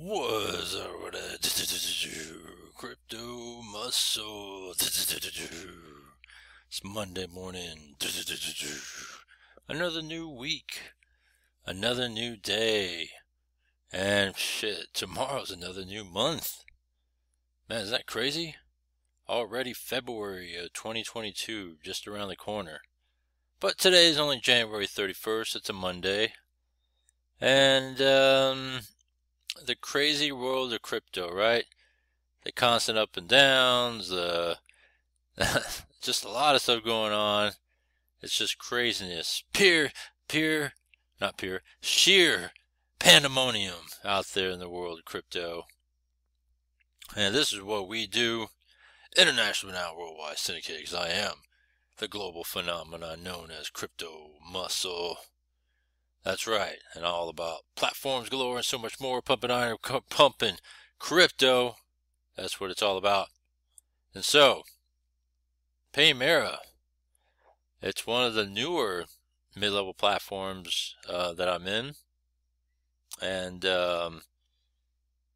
Was? Crypto muscle. It's Monday morning. Another new week. Another new day. And shit, tomorrow's another new month. Man, is that crazy? Already February of 2022, just around the corner. But today is only January 31st. It's a Monday. And, um, the crazy world of crypto, right? The constant up and downs, the just a lot of stuff going on. It's just craziness. Pure, pure, not pure, sheer pandemonium out there in the world of crypto. And this is what we do, international now worldwide syndicate, because I am the global phenomenon known as crypto muscle. That's right, and all about platforms galore and so much more, pumping iron, pumping crypto. That's what it's all about. And so, Paymara, it's one of the newer mid-level platforms uh, that I'm in, and um,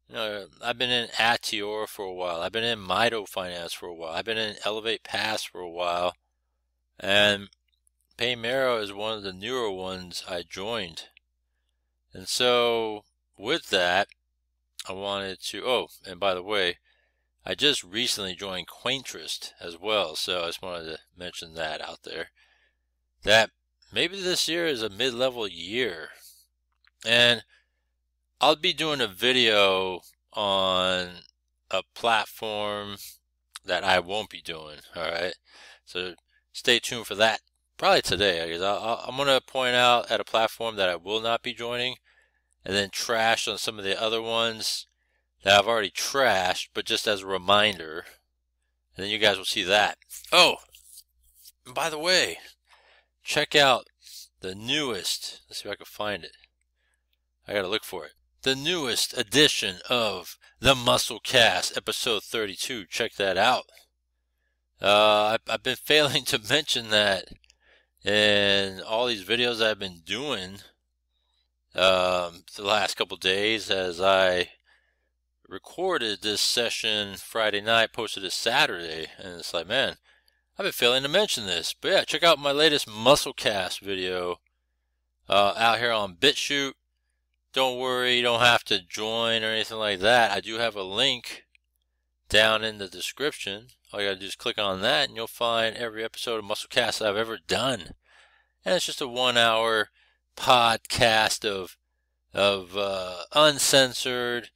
you know, I've been in Atior for a while. I've been in Mito Finance for a while. I've been in Elevate Pass for a while, and Paymara is one of the newer ones I joined. And so with that, I wanted to, oh, and by the way, I just recently joined Quaintrist as well, so I just wanted to mention that out there. That maybe this year is a mid-level year. And I'll be doing a video on a platform that I won't be doing, alright? So stay tuned for that probably today. I, am going to point out at a platform that I will not be joining, and then trash on some of the other ones that I've already trashed, but just as a reminder. And then you guys will see that. Oh, by the way, check out the newest. Let's see if I can find it. I gotta look for it. The newest edition of the Muscle Cast, episode 32. Check that out. Uh, I've, I've been failing to mention that and all these videos I've been doing um, the last couple days as I recorded this session Friday night, posted it Saturday, and it's like, man, I've been failing to mention this. But yeah, check out my latest Musclecast video uh, out here on BitChute. Don't worry, you don't have to join or anything like that. I do have a link down in the description. All you gotta do is click on that and you'll find every episode of Musclecast I've ever done. And it's just a one hour podcast of of uh, uncensored,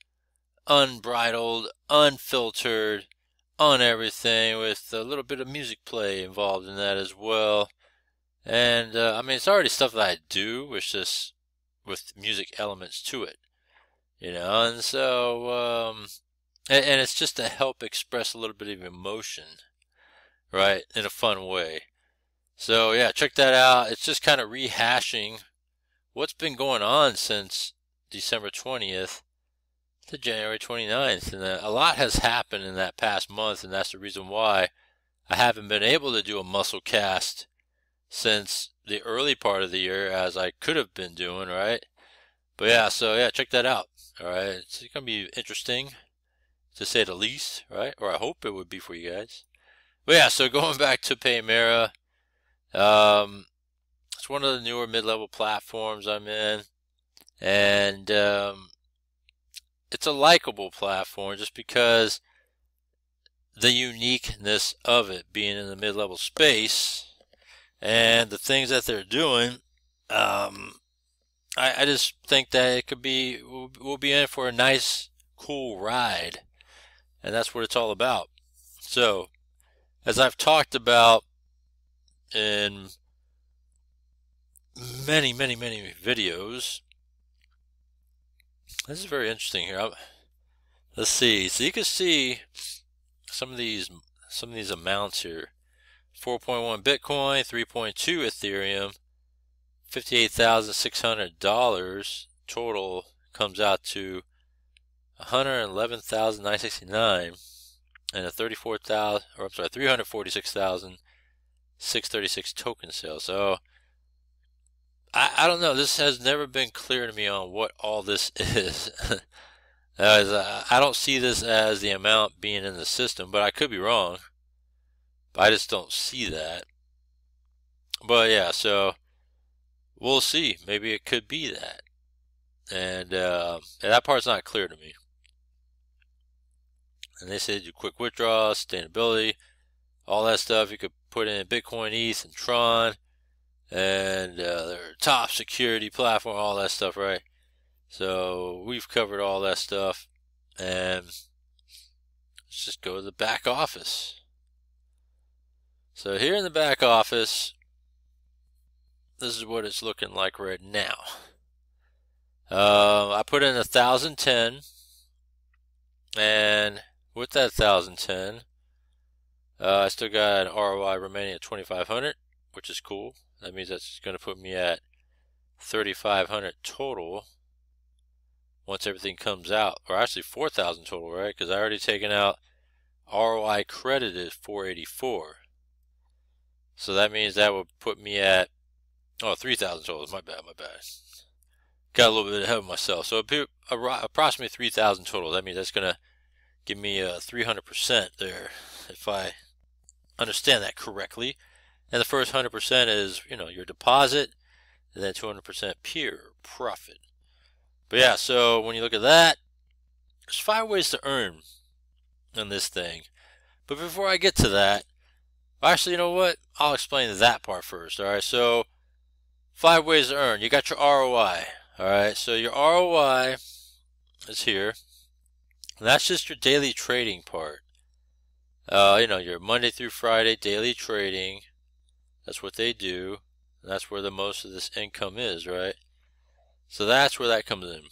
unbridled, unfiltered, on everything with a little bit of music play involved in that as well. And uh, I mean, it's already stuff that I do, it's just with music elements to it, you know. And so um, and, and it's just to help express a little bit of emotion, right, in a fun way. So yeah, check that out. It's just kind of rehashing what's been going on since December 20th to January 29th. And uh, a lot has happened in that past month, and that's the reason why I haven't been able to do a muscle cast since the early part of the year as I could have been doing, right? But yeah, so yeah, check that out. All right, it's going to be interesting to say the least, right? Or I hope it would be for you guys. But yeah, so going back to Paymara, um, it's one of the newer mid-level platforms I'm in, and um, it's a likable platform just because the uniqueness of it being in the mid-level space and the things that they're doing. Um, I, I just think that it could be we'll, we'll be in for a nice, cool ride and that's what it's all about. So, as I've talked about in many, many, many videos, this is very interesting here. Let's see. So you can see some of these some of these amounts here. 4.1 Bitcoin, 3.2 Ethereum, $58,600 total comes out to 111,969 and a 34,000 or I'm sorry 346,636 token sales. So I, I don't know. This has never been clear to me on what all this is. As, uh, I don't see this as the amount being in the system, but I could be wrong. I just don't see that. But yeah, so we'll see. Maybe it could be that. And, uh, and that part's not clear to me. And they said you quick withdrawal, sustainability, all that stuff you could put in Bitcoin, ETH, and Tron, and uh, their top security platform, all that stuff, right? So we've covered all that stuff, and let's just go to the back office. So here in the back office, this is what it's looking like right now. Uh, I put in a thousand ten, and with that thousand ten, uh, I still got an ROI remaining at twenty five hundred, which is cool. That means that's going to put me at thirty five hundred total once everything comes out, or actually 4,000 total, right? Because I already taken out ROI credited 484. So that means that would put me at, oh, 3,000 total. My bad, my bad. Got a little bit ahead of myself. So approximately 3,000 total. That means that's going to give me uh, a 300% there, if I understand that correctly. And the first 100% is, you know, your deposit, and then 200% pure profit. But yeah, so when you look at that, there's five ways to earn in this thing. But before I get to that, actually, you know what? I'll explain that part first. All right, so five ways to earn. You got your ROI. All right, so your ROI is here. That's just your daily trading part. Uh, you know, your Monday through Friday daily trading. That's what they do. that's where the most of this income is, right? So that's where that comes in.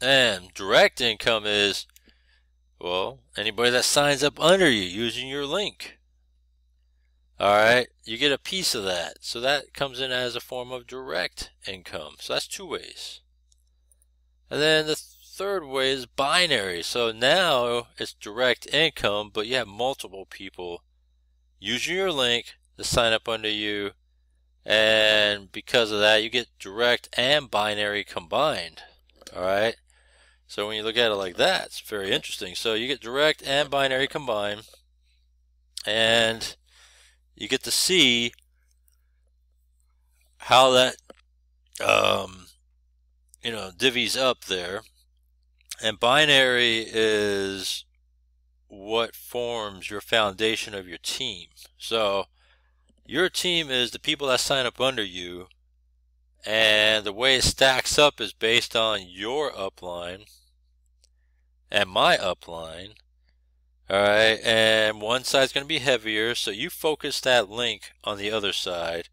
And direct income is, well, anybody that signs up under you using your link. All right, you get a piece of that. So that comes in as a form of direct income. So that's two ways. And then the third way is binary. So now it's direct income, but you have multiple people using your link to sign up under you. And because of that you get direct and binary combined. All right? So when you look at it like that it's very interesting. So you get direct and binary combined. And you get to see how that um, you know divvies up there and binary is what forms your foundation of your team so your team is the people that sign up under you, and the way it stacks up is based on your upline and my upline. Alright, and one side's going to be heavier, so you focus that link on the other side,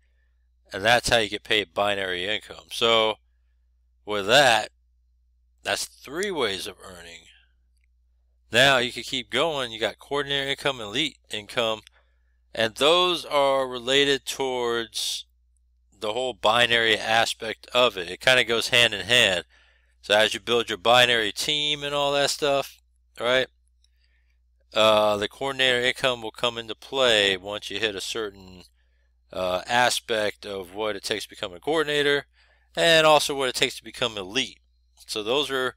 and that's how you get paid binary income. So, with that, that's three ways of earning. Now you can keep going. You got coordinator income, elite income, and those are related towards the whole binary aspect of it. It kind of goes hand in hand. So as you build your binary team and all that stuff, right? Uh, the coordinator income will come into play once you hit a certain uh, aspect of what it takes to become a coordinator and also what it takes to become elite. So those are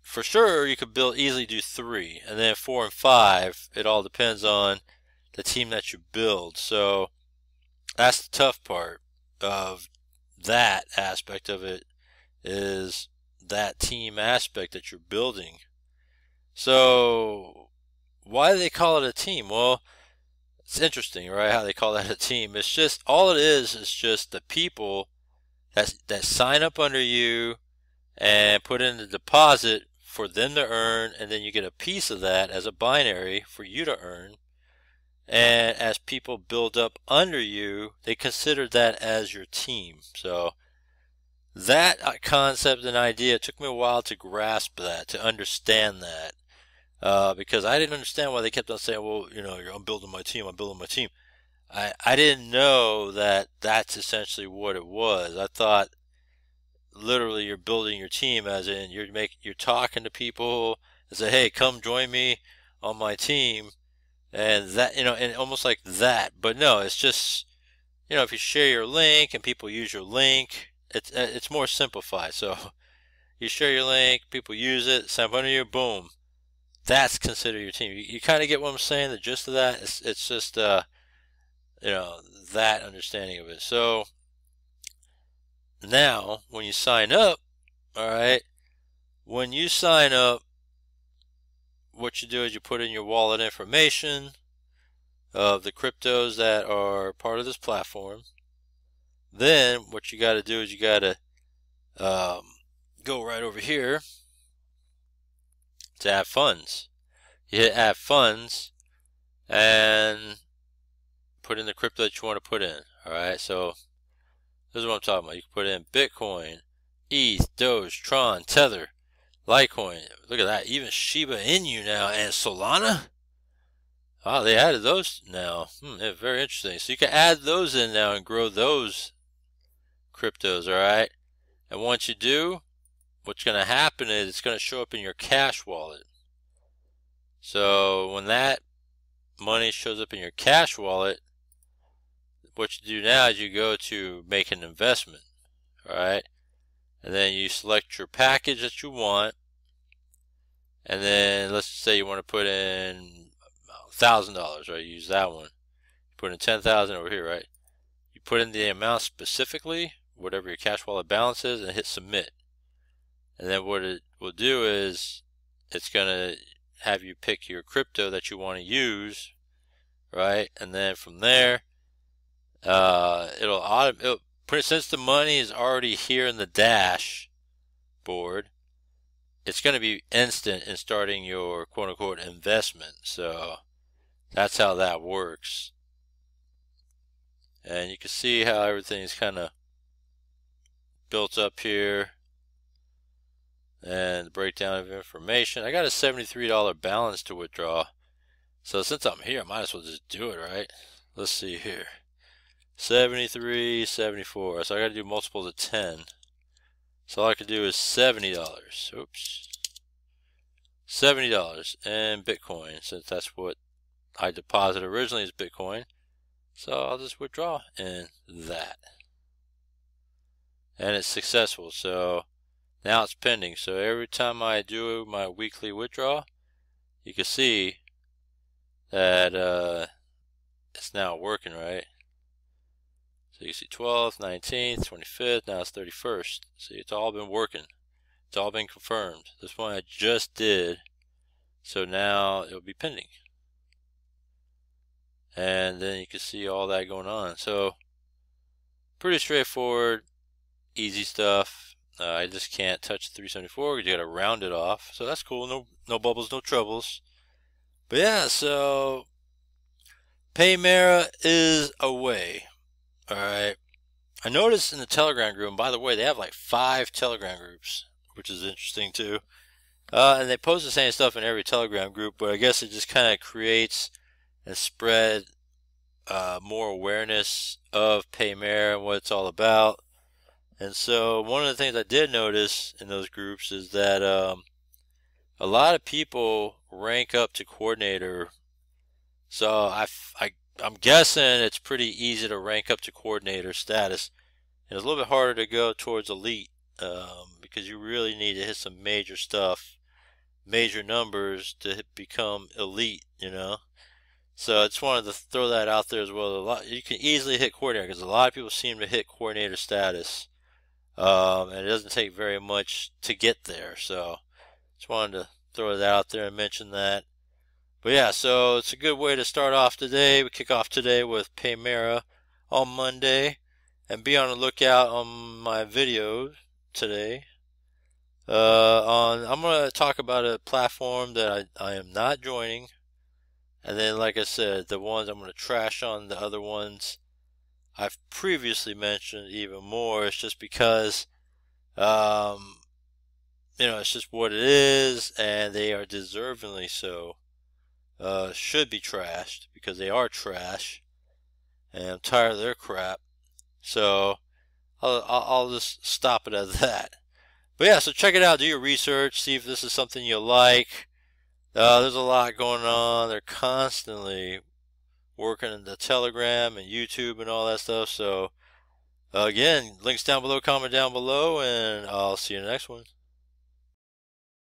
for sure you could build easily do three and then four and five it all depends on the team that you build. So that's the tough part of that aspect of it is that team aspect that you're building. So why do they call it a team? Well, it's interesting, right? How they call that a team. It's just all it is is just the people that that sign up under you and put in the deposit for them to earn, and then you get a piece of that as a binary for you to earn. And as people build up under you, they consider that as your team. So that uh, concept and idea took me a while to grasp that, to understand that. Uh, because I didn't understand why they kept on saying, well, you know, I'm building my team, I'm building my team. I, I didn't know that that's essentially what it was. I thought literally you're building your team as in you're making, you're talking to people and say, hey, come join me on my team and that you know and almost like that but no it's just you know if you share your link and people use your link it's uh, it's more simplified so You share your link, people use it, up under you, boom. That's considered your team. You, you kind of get what I'm saying. The gist of that. It's it's just uh, you know that understanding of it. So now when you sign up, all right, when you sign up, what you do is you put in your wallet information of the cryptos that are part of this platform. Then what you got to do is you got to um, go right over here to add funds. You hit add funds and put in the crypto that you want to put in. Alright, so this is what I'm talking about. You can put in Bitcoin, ETH, Doge, Tron, Tether, Litecoin. Look at that. Even Shiba Inu now and Solana. Oh, they added those now. Hmm, yeah, very interesting. So you can add those in now and grow those cryptos, alright? And once you do, what's going to happen is it's going to show up in your cash wallet. So when that money shows up in your cash wallet, what you do now is you go to make an investment, alright? And then you select your package that you want. And then let's say you want to put in thousand dollars, right? You use that one. You put in ten thousand over here, right? You put in the amount specifically, whatever your cash wallet balance is, and hit submit. And then what it will do is it's gonna have you pick your crypto that you want to use, right? And then from there, uh, it'll, auto, it'll since the money is already here in the dash board, it's going to be instant in starting your quote unquote investment. So that's how that works. And you can see how everything's kind of built up here. And breakdown of information. I got a $73 balance to withdraw. So since I'm here, I might as well just do it, right? Let's see here. 73, 74. So I got to do multiples of 10. So all I can do is $70. Oops. $70 in Bitcoin, since that's what I deposited originally as Bitcoin. So I'll just withdraw in that. And it's successful. So now it's pending. So every time I do my weekly withdrawal, you can see that uh, it's now working, right? So you see 12th, 19th, 25th, now it's 31st. See, it's all been working. It's all been confirmed. This one I just did. So now it'll be pending and then you can see all that going on. So pretty straightforward, easy stuff. Uh, I just can't touch the 374 because you got to round it off. So that's cool. No, no bubbles, no troubles. But yeah, so Paymara is away. All right. I noticed in the Telegram group, and by the way, they have like five Telegram groups, which is interesting too. Uh, and they post the same stuff in every Telegram group, but I guess it just kind of creates and spread uh, more awareness of Paymara and what it's all about. And so, one of the things I did notice in those groups is that um, a lot of people rank up to coordinator. So, I, I, I'm guessing it's pretty easy to rank up to coordinator status. And it's a little bit harder to go towards elite um, because you really need to hit some major stuff, major numbers to become elite, you know. So I just wanted to throw that out there as well. A lot, you can easily hit coordinator because a lot of people seem to hit coordinator status, um, and it doesn't take very much to get there. So just wanted to throw that out there and mention that. But yeah, so it's a good way to start off today. We kick off today with Paymara on Monday, and be on the lookout on my video today. Uh, on I'm gonna talk about a platform that I, I am not joining and then, like I said, the ones I'm going to trash on the other ones I've previously mentioned even more. It's just because, um, you know, it's just what it is, and they are deservingly so. Uh, should be trashed because they are trash, and I'm tired of their crap. So I'll, I'll, just stop it at that. But yeah, so check it out. Do your research. See if this is something you like. Uh, there's a lot going on. They're constantly working in the Telegram and YouTube and all that stuff. So, again, links down below, comment down below, and I'll see you in the next one.